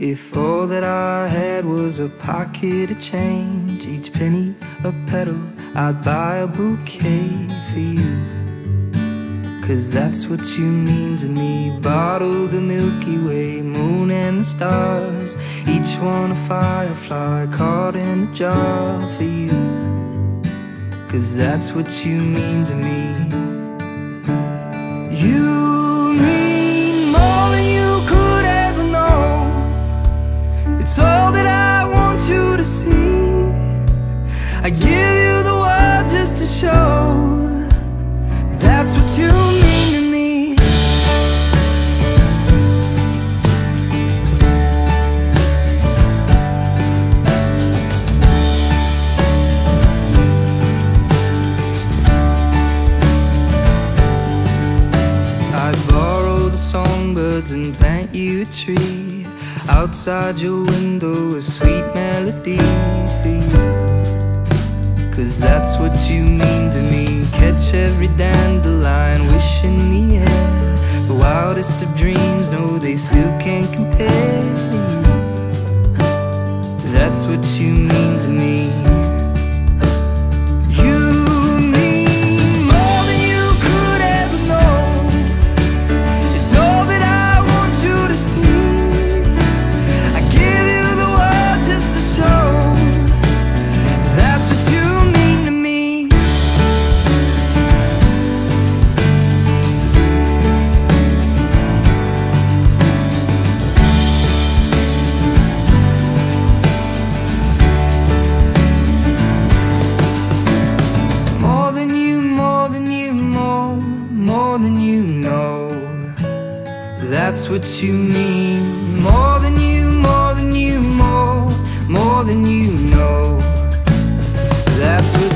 If all that I had was a pocket of change, each penny a petal, I'd buy a bouquet for you. Cause that's what you mean to me. Bottle the Milky Way, moon and the stars, each one a firefly caught in a jar for you. Cause that's what you mean to me. You It's all that I want you to see. I give you the world just to show. That's what you mean to me. I'd borrow the songbirds and plant you a tree Outside your window, a sweet melody for you. Cause that's what you mean to me. Catch every dandelion, wish in the air. The wildest of dreams, no, they still can't compare to you. That's what you mean to me That's what you mean. More than you, more than you, more, more than you know. That's what